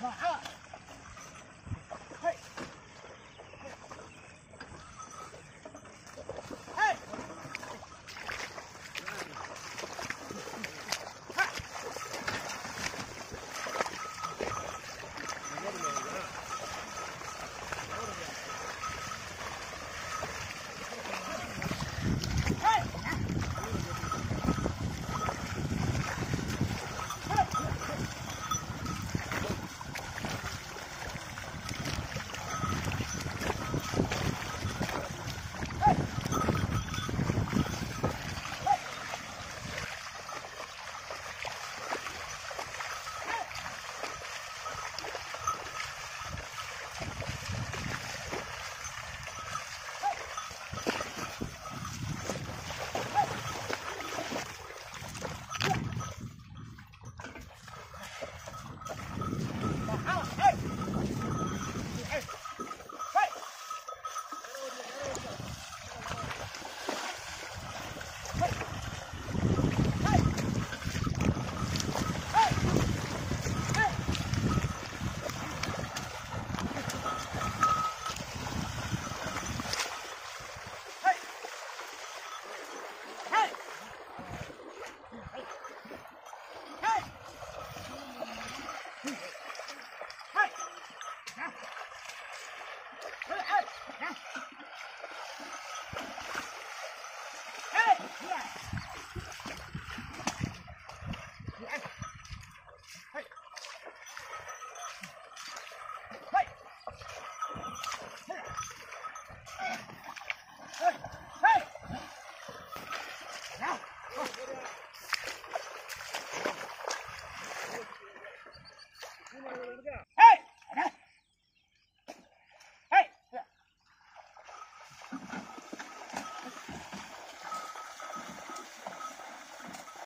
Come on. Hey. Hey! Hey! Now! Oh.